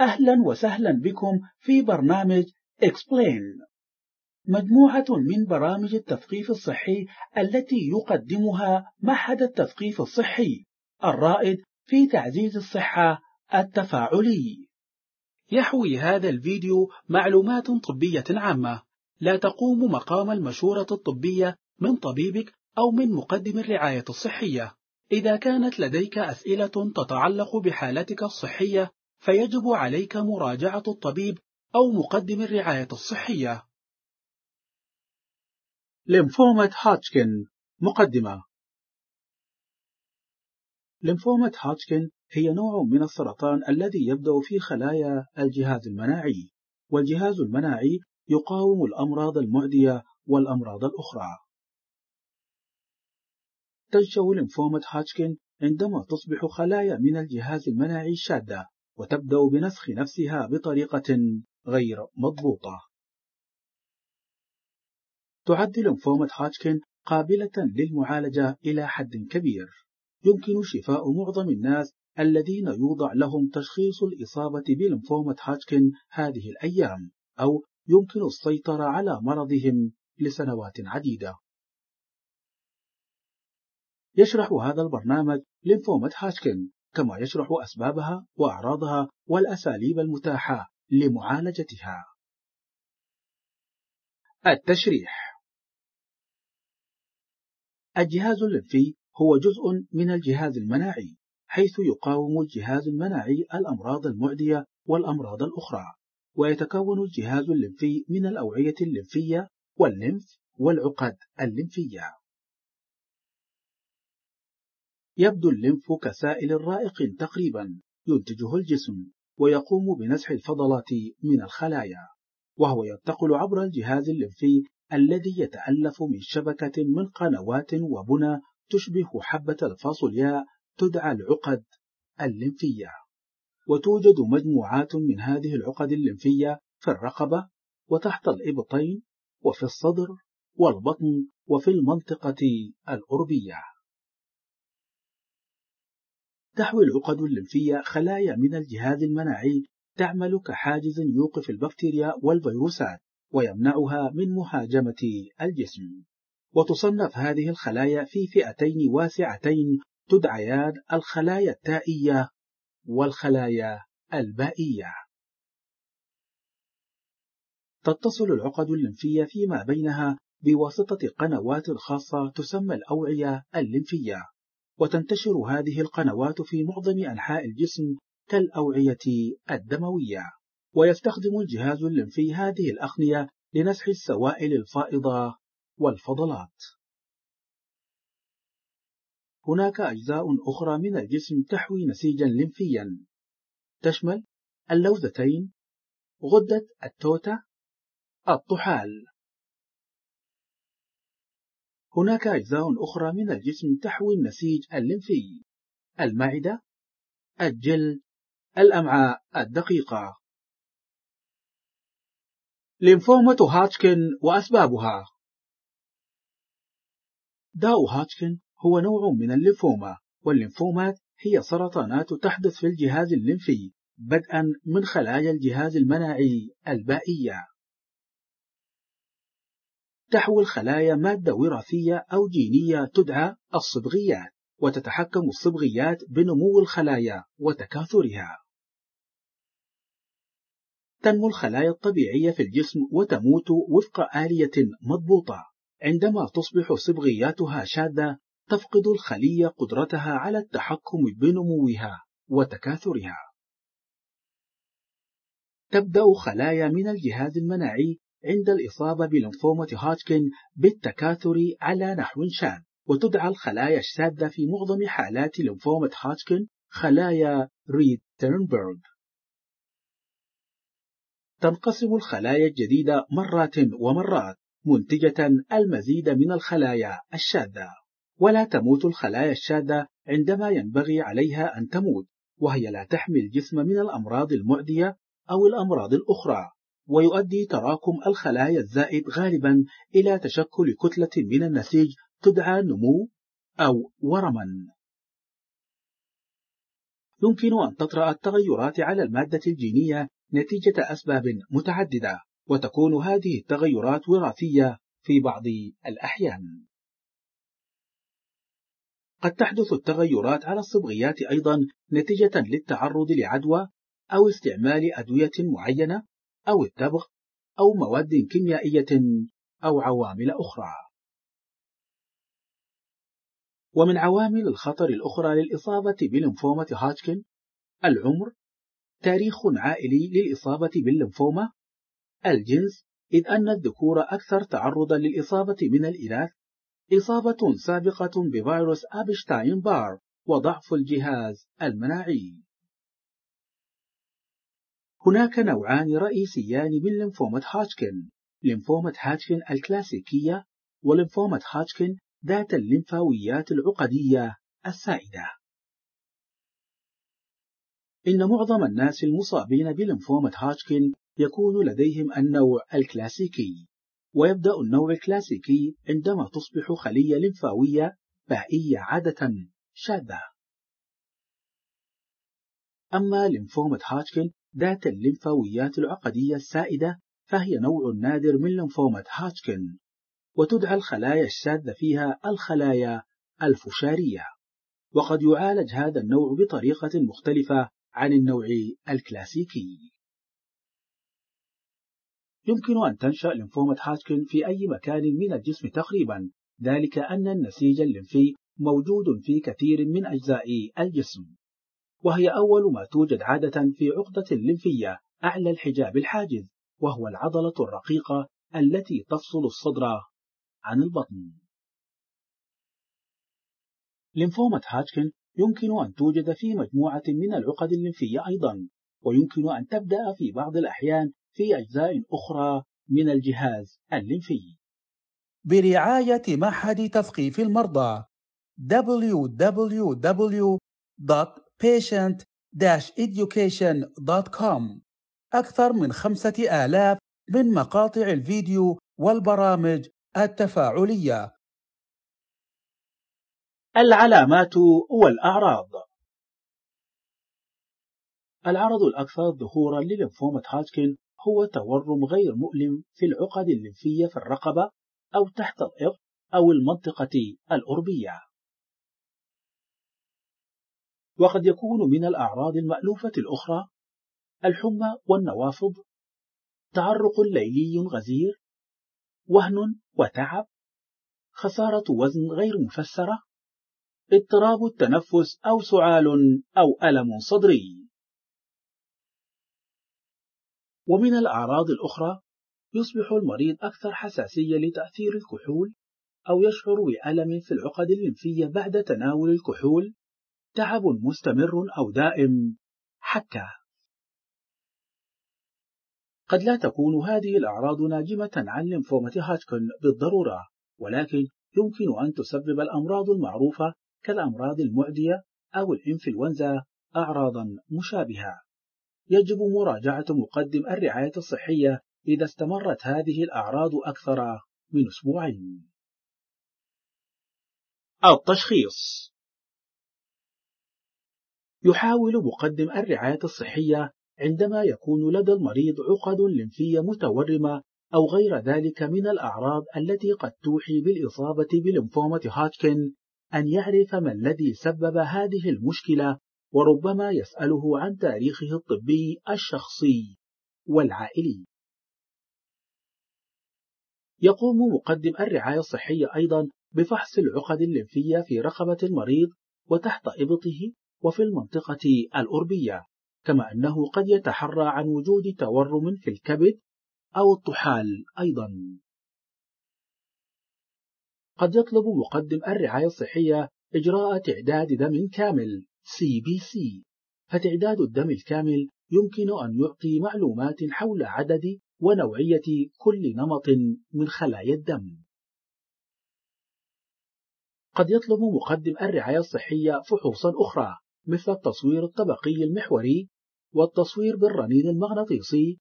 أهلا وسهلا بكم في برنامج Explain. مجموعة من برامج التثقيف الصحي التي يقدمها معهد التثقيف الصحي الرائد في تعزيز الصحة التفاعلي. يحوي هذا الفيديو معلومات طبية عامة. لا تقوم مقام المشورة الطبية من طبيبك أو من مقدم الرعاية الصحية. إذا كانت لديك أسئلة تتعلق بحالتك الصحية فيجب عليك مراجعة الطبيب أو مقدم الرعاية الصحية. لمفومة هاتشكن مقدمة. لمفومة هاتشكن هي نوع من السرطان الذي يبدأ في خلايا الجهاز المناعي والجهاز المناعي يقاوم الأمراض المعدية والأمراض الأخرى. تنشأ لمفومة هاتشكن عندما تصبح خلايا من الجهاز المناعي شادة وتبدأ بنسخ نفسها بطريقة غير مضبوطة. تعد لمفومة هاتشكن قابلة للمعالجة إلى حد كبير. يمكن شفاء معظم الناس الذين يوضع لهم تشخيص الإصابة بلمفومة هاتشكن هذه الأيام أو يمكن السيطرة على مرضهم لسنوات عديدة. يشرح هذا البرنامج لمفومة هاتشكن كما يشرح أسبابها وأعراضها والأساليب المتاحة لمعالجتها. التشريح. الجهاز الليمفي هو جزء من الجهاز المناعي حيث يقاوم الجهاز المناعي الأمراض المعدية والأمراض الأخرى ويتكون الجهاز الليمفي من الأوعية الليمفية والليمف والعقد الليمفية. يبدو الليمف كسائل رائق تقريبا ينتجه الجسم ويقوم بنزح الفضلات من الخلايا وهو ينتقل عبر الجهاز الليمفي الذي يتألف من شبكة من قنوات وبنى تشبه حبة الفاصولياء تدعى العقد الليمفية. وتوجد مجموعات من هذه العقد الليمفية في الرقبة وتحت الإبطين وفي الصدر والبطن وفي المنطقة الأربية تحوي العقد الليمفية خلايا من الجهاز المناعي تعمل كحاجز يوقف البكتيريا والفيروسات ويمنعها من مهاجمة الجسم. وتصنف هذه الخلايا في فئتين واسعتين تدعيان الخلايا التائية والخلايا البائية. تتصل العقد الليمفية فيما بينها بواسطة قنوات خاصة تسمى الأوعية الليمفية. وتنتشر هذه القنوات في معظم أنحاء الجسم كالأوعية الدموية ويستخدم الجهاز الليمفي هذه الأخنية لنسح السوائل الفائضة والفضلات. هناك أجزاء أخرى من الجسم تحوي نسيجا لمفيا تشمل اللوزتين، غدة التوتة، الطحال. هناك أجزاء أخرى من الجسم تحوي النسيج الليمفي. المعدة، الجلد، الأمعاء الدقيقة. ليمفومة هاتشكن وأسبابها. داء هاتشكن هو نوع من الليمفوما والليمفومات هي سرطانات تحدث في الجهاز الليمفي بدءا من خلايا الجهاز المناعي البائية. تحوي الخلايا مادة وراثية أو جينية تدعى الصبغيات وتتحكم الصبغيات بنمو الخلايا وتكاثرها. تنمو الخلايا الطبيعية في الجسم وتموت وفق آلية مضبوطة. عندما تصبح صبغياتها شاذة تفقد الخلية قدرتها على التحكم بنموها وتكاثرها. تبدأ خلايا من الجهاز المناعي عند الإصابة بلنفومة هاتشكن بالتكاثر على نحو شاذ وتدعى الخلايا الشاذة في معظم حالات لنفومة هاتشكن خلايا ريد تيرنبرغ تنقسم الخلايا الجديدة مرات ومرات منتجة المزيد من الخلايا الشاذة. ولا تموت الخلايا الشاذة عندما ينبغي عليها أن تموت وهي لا تحمي الجسم من الأمراض المعدية أو الأمراض الأخرى. ويؤدي تراكم الخلايا الزائد غالبا إلى تشكل كتلة من النسيج تدعى نمو أو ورما. يمكن أن تطرأ التغيرات على المادة الجينية نتيجة أسباب متعددة وتكون هذه التغيرات وراثية في بعض الأحيان. قد تحدث التغيرات على الصبغيات أيضا نتيجة للتعرض لعدوى أو استعمال أدوية معينة. أو التبغ أو مواد كيميائية أو عوامل أخرى. ومن عوامل الخطر الأخرى للإصابة بلمفومة هاتشكن العمر تاريخ عائلي للإصابة باللمفومة الجنس إذ أن الذكور أكثر تعرضا للإصابة من الإناث إصابة سابقة بفيروس أبشتاين بار وضعف الجهاز المناعي. هناك نوعان رئيسيان من لمفومة هاتشكن. لمفومة هاتشكن الكلاسيكية ولمفومة هاتشكن ذات الليمفاويات العقدية السائدة. إن معظم الناس المصابين بلمفومة هاتشكن يكون لديهم النوع الكلاسيكي ويبدأ النوع الكلاسيكي عندما تصبح خلية لمفاوية بائية عادة شاذة. أما لمفومة هاتشكن ذات الليمفاويات العقدية السائدة فهي نوع نادر من لمفومة هاتشكن وتدعى الخلايا الشاذة فيها الخلايا الفشارية. وقد يعالج هذا النوع بطريقة مختلفة عن النوع الكلاسيكي. يمكن أن تنشأ لمفومة هاتشكن في أي مكان من الجسم تقريبا ذلك أن النسيج الليمفي موجود في كثير من أجزاء الجسم. وهي أول ما توجد عادة في عقدة الليمفية أعلى الحجاب الحاجز وهو العضلة الرقيقة التي تفصل الصدر عن البطن. لمفومة هاتشكن يمكن أن توجد في مجموعة من العقد الليمفية أيضا ويمكن أن تبدأ في بعض الأحيان في أجزاء أخرى من الجهاز الليمفي. برعاية معهد تثقيف المرضى www.patient-education.com أكثر من خمسة آلاف من مقاطع الفيديو والبرامج التفاعلية. العلامات والأعراض. العرض الأكثر ظهورا للمفومة هاتكن هو تورم غير مؤلم في العقد الليمفية في الرقبة أو تحت الإبط أو المنطقة الأربية. وقد يكون من الأعراض المألوفة الأخرى الحمى والنوافض تعرق ليلي غزير وهن وتعب خسارة وزن غير مفسرة اضطراب التنفس أو سعال أو ألم صدري. ومن الأعراض الأخرى يصبح المريض أكثر حساسية لتأثير الكحول أو يشعر بألم في العقد الليمفية بعد تناول الكحول. تعب مستمر أو دائم حكة قد لا تكون هذه الأعراض ناجمة عن لمفومة هاتشكن بالضرورة ولكن يمكن أن تسبب الأمراض المعروفة كالأمراض المعدية أو الإنفلونزا أعراضا مشابهة. يجب مراجعة مقدم الرعاية الصحية إذا استمرت هذه الأعراض أكثر من أسبوعين. التشخيص. يحاول مقدم الرعاية الصحية عندما يكون لدى المريض عقد لمفية متورمة أو غير ذلك من الأعراض التي قد توحي بالإصابة بلمفومة هاتكن أن يعرف ما الذي سبب هذه المشكلة وربما يسأله عن تاريخه الطبي الشخصي والعائلي. يقوم مقدم الرعاية الصحية أيضا بفحص العقد الليمفية في رقبة المريض وتحت إبطه وفي المنطقة الأربية، كما أنه قد يتحرى عن وجود تورم في الكبد أو الطحال أيضا. قد يطلب مقدم الرعاية الصحية إجراء تعداد دم كامل CBC فتعداد الدم الكامل يمكن أن يعطي معلومات حول عدد ونوعية كل نمط من خلايا الدم. قد يطلب مقدم الرعاية الصحية فحوصا أخرى مثل التصوير الطبقي المحوري والتصوير بالرنين المغناطيسي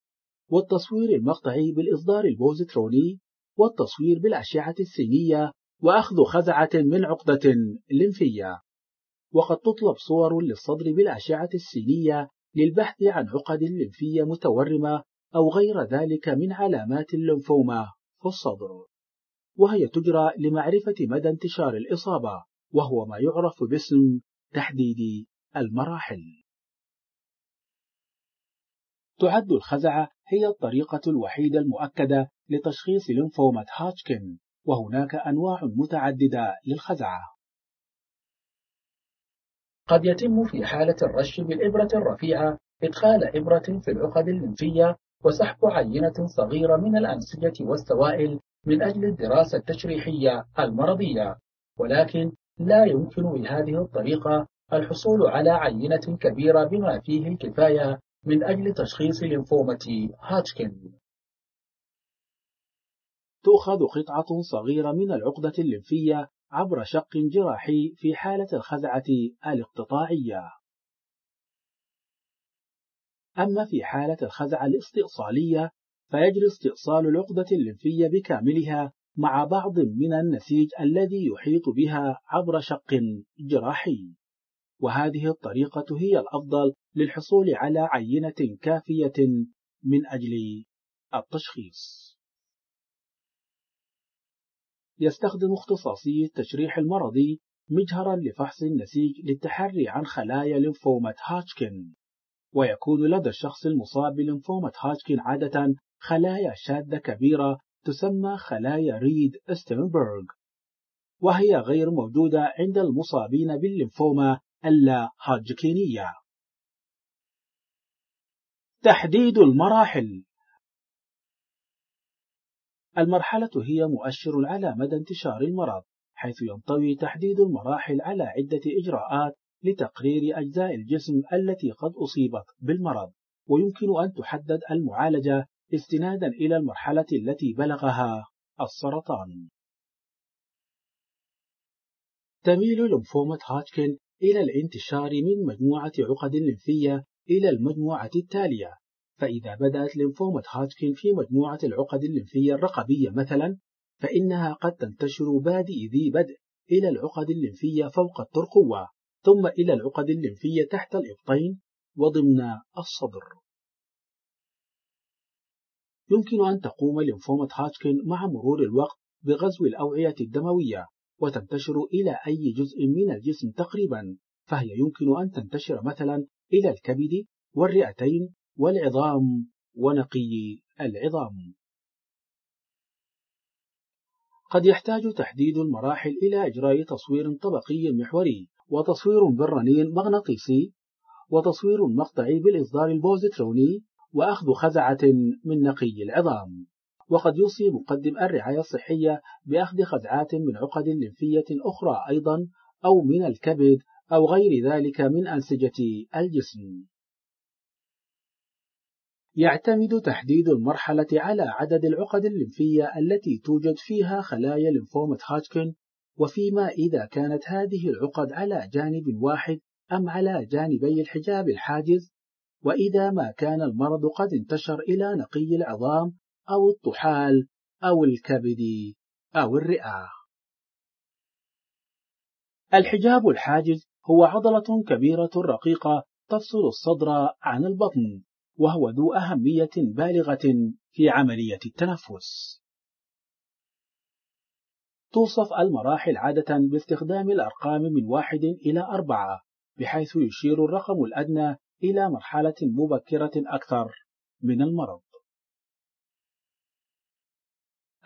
والتصوير المقطعي بالإصدار البوزيتروني والتصوير بالأشعة السينية وأخذ خزعة من عقدة لمفية وقد تطلب صور للصدر بالأشعة السينية للبحث عن عقد لمفية متورمة أو غير ذلك من علامات الليمفوما في الصدر. وهي تجرى لمعرفة مدى انتشار الإصابة وهو ما يعرف باسم تحديد المراحل. تعد الخزعة هي الطريقة الوحيدة المؤكدة لتشخيص ليمفومة هاتشكن وهناك أنواع متعددة للخزعة قد يتم في حالة الرش بالإبرة الرفيعة إدخال إبرة في العقد الليمفية وسحب عينة صغيرة من الأنسجة والسوائل من أجل الدراسة التشريحية المرضية. ولكن لا يمكن بهذه الطريقة الحصول على عينة كبيرة بما فيه الكفاية من أجل تشخيص ليمفومة هاتشكن. تؤخذ قطعة صغيرة من العقدة الليمفية عبر شق جراحي في حالة الخزعة الاقتطاعية. أما في حالة الخزعة الاستئصالية فيجري استئصال العقدة الليمفية بكاملها مع بعض من النسيج الذي يحيط بها عبر شق جراحي. وهذه الطريقة هي الأفضل للحصول على عينة كافية من أجل التشخيص. يستخدم اختصاصي التشريح المرضي مجهرا لفحص النسيج للتحري عن خلايا ليمفومة هاتشكن. ويكون لدى الشخص المصاب بليمفومة هاتشكن عادة خلايا شاذة كبيرة تسمى خلايا ريد ستينبرغ وهي غير موجودة عند المصابين بالليمفوما اللا هاجكينية تحديد المراحل. المرحلة هي مؤشر على مدى انتشار المرض حيث ينطوي تحديد المراحل على عدة إجراءات لتقرير أجزاء الجسم التي قد أصيبت بالمرض ويمكن أن تحدد المعالجة استنادا إلى المرحلة التي بلغها السرطان. تميل لمفومة هاتشكن إلى الانتشار من مجموعة عقد لمفية إلى المجموعة التالية. فإذا بدأت لمفومة هاتشكن في مجموعة العقد الليمفية الرقبية مثلا فإنها قد تنتشر بادئ ذي بدء إلى العقد الليمفية فوق الترقوة ثم إلى العقد الليمفية تحت الإبطين وضمن الصدر. يمكن أن تقوم لمفومة هاتشكن مع مرور الوقت بغزو الأوعية الدموية وتنتشر إلى أي جزء من الجسم تقريبا. فهي يمكن أن تنتشر مثلا إلى الكبد والرئتين والعظام ونقي العظام. قد يحتاج تحديد المراحل إلى إجراء تصوير طبقي محوري وتصوير بالرنين مغناطيسي وتصوير مقطعي بالإصدار البوزيتروني وأخذ خزعة من نقي العظام. وقد يوصي مقدم الرعاية الصحية بأخذ خزعات من عقد لمفية أخرى أيضا أو من الكبد أو غير ذلك من أنسجة الجسم. يعتمد تحديد المرحلة على عدد العقد الليمفية التي توجد فيها خلايا ليمفومة هاتشكن وفيما إذا كانت هذه العقد على جانب واحد أم على جانبي الحجاب الحاجز. وإذا ما كان المرض قد انتشر إلى نقي العظام أو الطحال أو الكبد أو الرئة الحجاب الحاجز هو عضلة كبيرة رقيقة تفصل الصدر عن البطن وهو ذو أهمية بالغة في عملية التنفس. توصف المراحل عادة باستخدام الأرقام من واحد إلى أربعة بحيث يشير الرقم الأدنى إلى مرحلة مبكرة أكثر من المرض.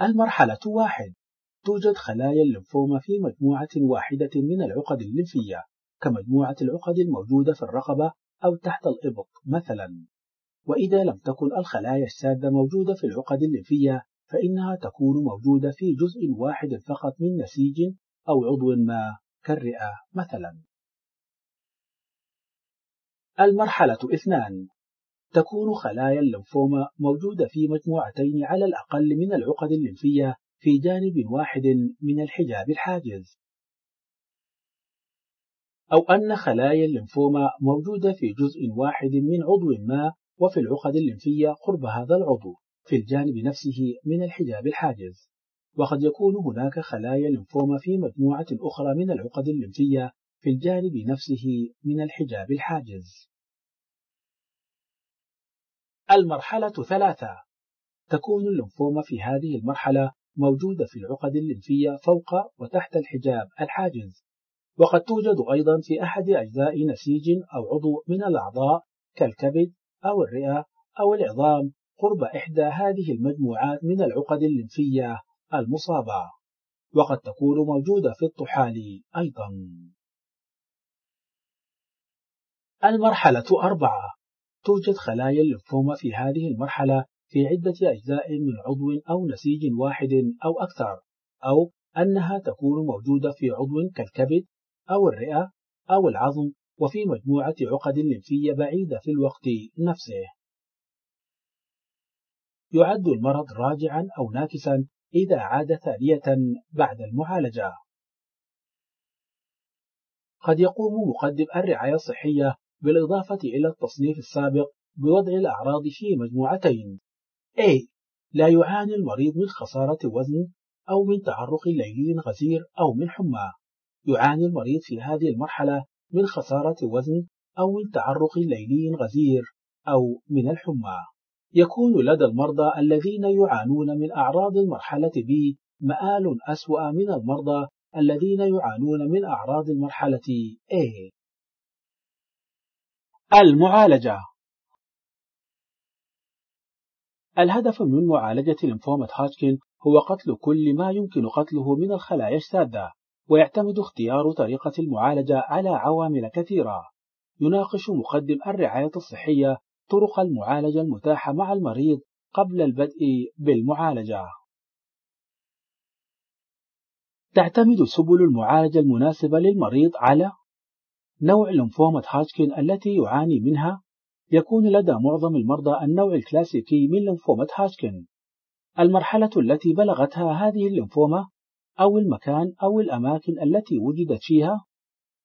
المرحلة واحد. توجد خلايا الليمفوما في مجموعة واحدة من العقد الليمفية كمجموعة العقد الموجودة في الرقبة أو تحت الإبط مثلا. وإذا لم تكن الخلايا الشاذة موجودة في العقد الليمفية فإنها تكون موجودة في جزء واحد فقط من نسيج أو عضو ما كالرئة مثلا. المرحلة اثنان. تكون خلايا الليمفوما موجودة في مجموعتين على الأقل من العقد الليمفية في جانب واحد من الحجاب الحاجز. أو أن خلايا الليمفوما موجودة في جزء واحد من عضو ما وفي العقد الليمفية قرب هذا العضو في الجانب نفسه من الحجاب الحاجز. وقد يكون هناك خلايا لمفوما في مجموعة أخرى من العقد الليمفية في الجانب نفسه من الحجاب الحاجز. المرحلة ثلاثة. تكون اللمفوما في هذه المرحلة موجودة في العقد الليمفية فوق وتحت الحجاب الحاجز. وقد توجد أيضا في أحد أجزاء نسيج أو عضو من الأعضاء كالكبد أو الرئة أو العظام قرب إحدى هذه المجموعات من العقد الليمفية المصابة. وقد تكون موجودة في الطحال أيضا. المرحلة أربعة توجد خلايا الليمفوما في هذه المرحلة في عدة أجزاء من عضو أو نسيج واحد أو أكثر أو أنها تكون موجودة في عضو كالكبد أو الرئة أو العظم وفي مجموعة عقد لمفية بعيدة في الوقت نفسه. يعد المرض راجعا أو ناكسا إذا عاد ثانية بعد المعالجة. قد يقوم مقدم الرعاية الصحية بالإضافة إلى التصنيف السابق بوضع الأعراض في مجموعتين. A. لا يعاني المريض من خسارة وزن أو من تعرق ليلي غزير أو من حمى. يعاني المريض في هذه المرحلة من خسارة وزن أو من تعرق ليلي غزير أو من الحمى. يكون لدى المرضى الذين يعانون من أعراض المرحلة B مآل أسوأ من المرضى الذين يعانون من أعراض المرحلة A. المعالجة. الهدف من معالجة لمفومة هاتشكن هو قتل كل ما يمكن قتله من الخلايا السادة ويعتمد اختيار طريقة المعالجة على عوامل كثيرة. يناقش مقدم الرعاية الصحية طرق المعالجة المتاحة مع المريض قبل البدء بالمعالجة. تعتمد سبل المعالجة المناسبة للمريض على نوع لمفومة هاتشكن التي يعاني منها؟ يكون لدى معظم المرضى النوع الكلاسيكي من لمفومة هاتشكن المرحلة التي بلغتها هذه اللمفومة أو المكان أو الأماكن التي وجدت فيها؟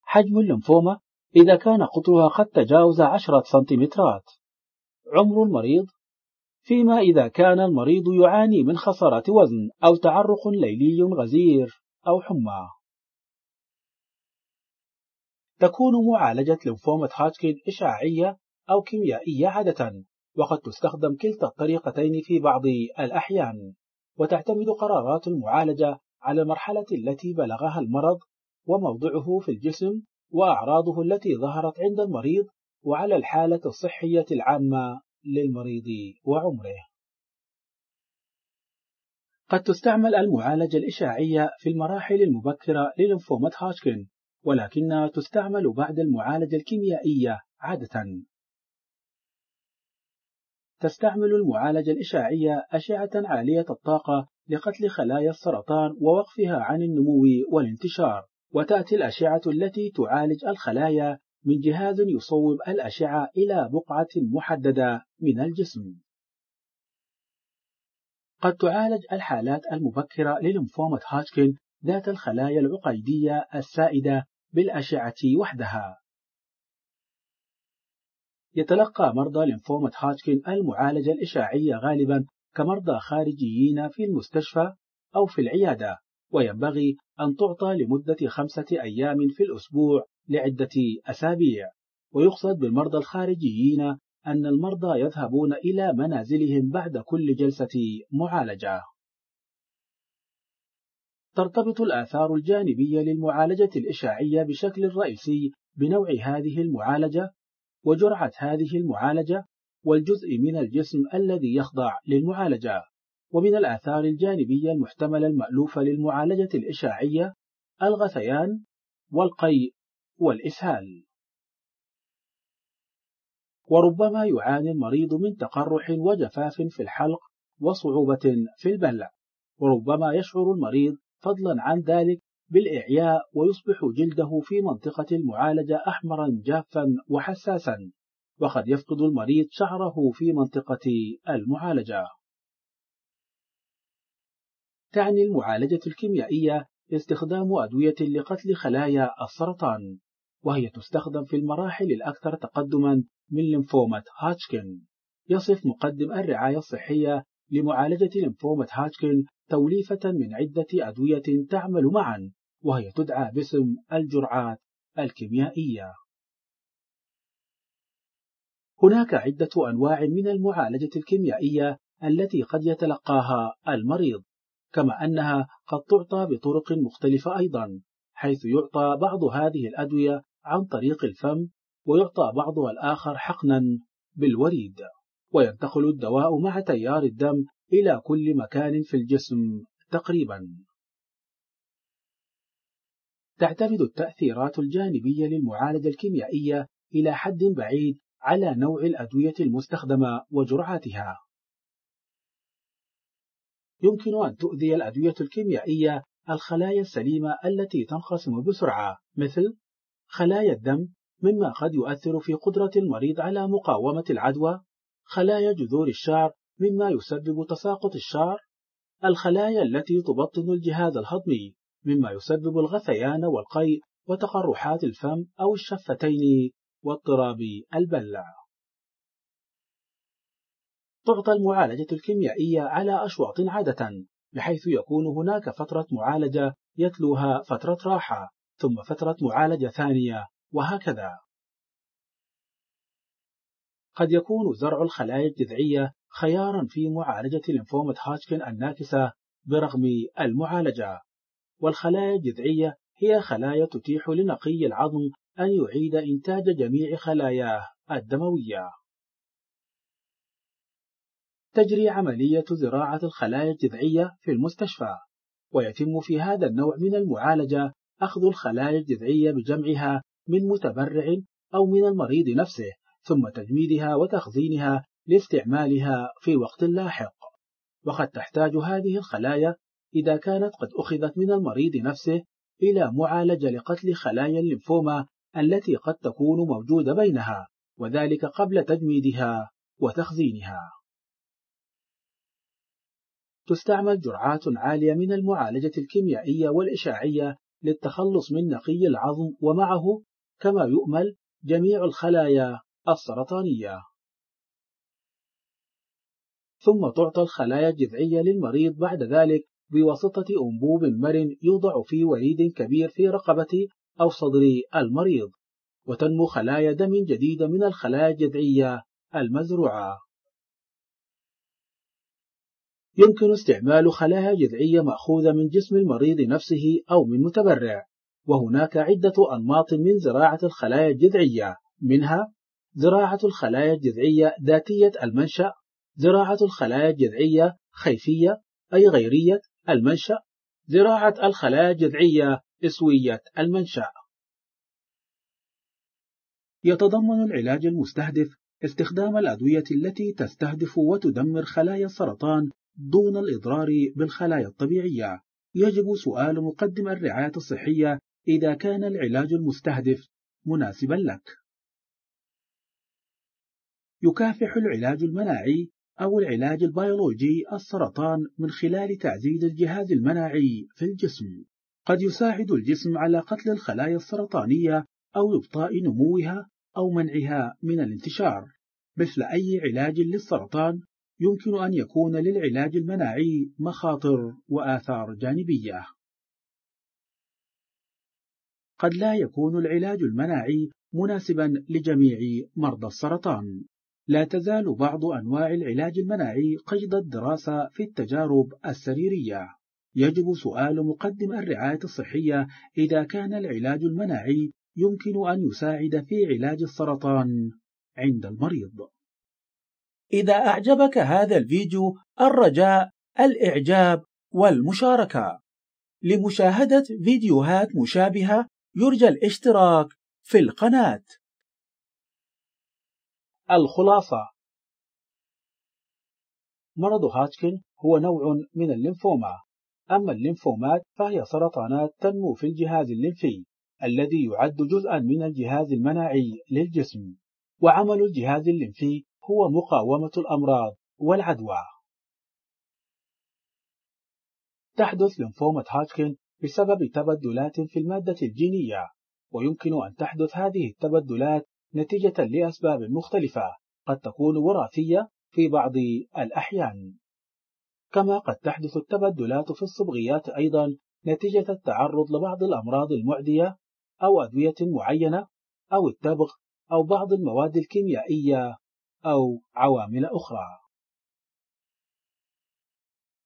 حجم اللمفومة إذا كان قطرها قد تجاوز عشرة سنتيمترات. عمر المريض؟ فيما إذا كان المريض يعاني من خسارة وزن أو تعرق ليلي غزير أو حمى. تكون معالجة لمفومة هاتشكن إشعاعية أو كيميائية عادة وقد تستخدم كلتا الطريقتين في بعض الأحيان وتعتمد قرارات المعالجة على المرحلة التي بلغها المرض وموضعه في الجسم وأعراضه التي ظهرت عند المريض وعلى الحالة الصحية العامة للمريض وعمره. قد تستعمل المعالجة الإشعاعية في المراحل المبكرة للمفومة هاتشكن ولكنها تستعمل بعد المعالجة الكيميائية عادة. تستعمل المعالجة الإشعاعية أشعة عالية الطاقة لقتل خلايا السرطان ووقفها عن النمو والانتشار، وتأتي الأشعة التي تعالج الخلايا من جهاز يصوب الأشعة إلى بقعة محددة من الجسم. قد تعالج الحالات المبكرة للمفومة هاتشكن ذات الخلايا العقيدية السائدة بالأشعة وحدها. يتلقى مرضى لمفومة هاتشكن المعالجة الإشعاعية غالبا كمرضى خارجيين في المستشفى أو في العيادة وينبغي أن تعطى لمدة خمسة أيام في الأسبوع لعدة أسابيع ويقصد بالمرضى الخارجيين أن المرضى يذهبون إلى منازلهم بعد كل جلسة معالجة ترتبط الآثار الجانبية للمعالجة الإشعاعية بشكل رئيسي بنوع هذه المعالجة وجرعة هذه المعالجة والجزء من الجسم الذي يخضع للمعالجة. ومن الآثار الجانبية المحتملة المألوفة للمعالجة الإشعاعية الغثيان والقيء والإسهال. وربما يعاني المريض من تقرح وجفاف في الحلق وصعوبة في البلع. وربما يشعر المريض فضلا عن ذلك بالإعياء ويصبح جلده في منطقة المعالجة أحمرا جافا وحساسا وقد يفقد المريض شعره في منطقة المعالجة. تعني المعالجة الكيميائية استخدام أدوية لقتل خلايا السرطان وهي تستخدم في المراحل الأكثر تقدما من لمفومة هاتشكن. يصف مقدم الرعاية الصحية لمعالجة لمفومة هاتشكن توليفة من عدة أدوية تعمل معا وهي تدعى باسم الجرعات الكيميائية. هناك عدة أنواع من المعالجة الكيميائية التي قد يتلقاها المريض كما أنها قد تعطى بطرق مختلفة أيضا حيث يعطى بعض هذه الأدوية عن طريق الفم ويعطى بعضها الآخر حقنا بالوريد. وينتقل الدواء مع تيار الدم إلى كل مكان في الجسم تقريبا تعتمد التأثيرات الجانبية للمعالجة الكيميائية إلى حد بعيد على نوع الأدوية المستخدمة وجرعاتها. يمكن أن تؤذي الأدوية الكيميائية الخلايا السليمة التي تنقسم بسرعة مثل خلايا الدم مما قد يؤثر في قدرة المريض على مقاومة العدوى خلايا جذور الشعر مما يسبب تساقط الشعر. الخلايا التي تبطن الجهاز الهضمي مما يسبب الغثيان والقيء وتقرحات الفم أو الشفتين واضطراب البلع. تعطى المعالجة الكيميائية على أشواط عادة بحيث يكون هناك فترة معالجة يتلوها فترة راحة ثم فترة معالجة ثانية وهكذا. قد يكون زرع الخلايا الجذعية خيارا في معالجة لنفومة هاتشكن الناكسة برغم المعالجة. والخلايا الجذعية هي خلايا تتيح لنقي العظم أن يعيد إنتاج جميع خلاياه الدموية. تجري عملية زراعة الخلايا الجذعية في المستشفى. ويتم في هذا النوع من المعالجة أخذ الخلايا الجذعية بجمعها من متبرع أو من المريض نفسه. ثم تجميدها وتخزينها لاستعمالها في وقت لاحق. وقد تحتاج هذه الخلايا إذا كانت قد أخذت من المريض نفسه إلى معالجة لقتل خلايا الليمفوما التي قد تكون موجودة بينها وذلك قبل تجميدها وتخزينها. تستعمل جرعات عالية من المعالجة الكيميائية والإشعاعية للتخلص من نقي العظم ومعه كما يؤمل جميع الخلايا. السرطانية. ثم تعطى الخلايا الجذعية للمريض بعد ذلك بواسطة أنبوب مرن يوضع في وريد كبير في رقبة أو صدر المريض وتنمو خلايا دم جديدة من الخلايا الجذعية المزروعة. يمكن استعمال خلايا جذعية مأخوذة من جسم المريض نفسه أو من متبرع وهناك عدة أنماط من زراعة الخلايا الجذعية منها زراعة الخلايا الجذعية ذاتية المنشأ زراعة الخلايا الجذعية خيفية أي غيرية المنشأ زراعة الخلايا الجذعية إسوية المنشأ. يتضمن العلاج المستهدف استخدام الأدوية التي تستهدف وتدمر خلايا السرطان دون الإضرار بالخلايا الطبيعية. يجب سؤال مقدم الرعاية الصحية إذا كان العلاج المستهدف مناسبا لك. يكافح العلاج المناعي أو العلاج البيولوجي السرطان من خلال تعزيز الجهاز المناعي في الجسم. قد يساعد الجسم على قتل الخلايا السرطانية أو إبطاء نموها أو منعها من الانتشار. مثل أي علاج للسرطان يمكن أن يكون للعلاج المناعي مخاطر وآثار جانبية. قد لا يكون العلاج المناعي مناسبا لجميع مرضى السرطان. لا تزال بعض أنواع العلاج المناعي قيد الدراسة في التجارب السريرية. يجب سؤال مقدم الرعاية الصحية إذا كان العلاج المناعي يمكن أن يساعد في علاج السرطان عند المريض. إذا أعجبك هذا الفيديو الرجاء الإعجاب والمشاركة. لمشاهدة فيديوهات مشابهة يرجى الاشتراك في القناة. الخلاصة. مرض هاتشكن هو نوع من الليمفوما. أما الليمفومات فهي سرطانات تنمو في الجهاز الليمفي الذي يعد جزءا من الجهاز المناعي للجسم. وعمل الجهاز الليمفي هو مقاومة الأمراض والعدوى. تحدث لنفومة هاتشكن بسبب تبدلات في المادة الجينية ويمكن أن تحدث هذه التبدلات نتيجة لأسباب مختلفة قد تكون وراثية في بعض الأحيان. كما قد تحدث التبدلات في الصبغيات أيضا نتيجة التعرض لبعض الأمراض المعدية أو أدوية معينة أو التبغ أو بعض المواد الكيميائية أو عوامل أخرى.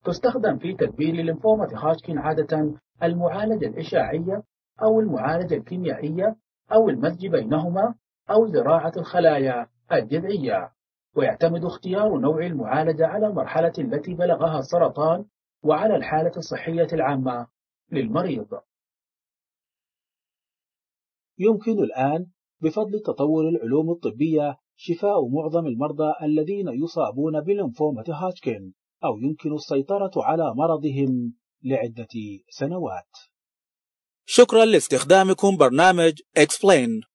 تستخدم في تدبير ليمفومة هاشكين عادة المعالجة الإشعاعية أو المعالجة الكيميائية أو المزج بينهما أو زراعة الخلايا الجذعية. ويعتمد اختيار نوع المعالجة على المرحلة التي بلغها السرطان وعلى الحالة الصحية العامة للمريض. يمكن الآن بفضل تطور العلوم الطبية شفاء معظم المرضى الذين يصابون بلمفومة هاتشكن أو يمكن السيطرة على مرضهم لعدة سنوات. شكرا لاستخدامكم برنامج Explain.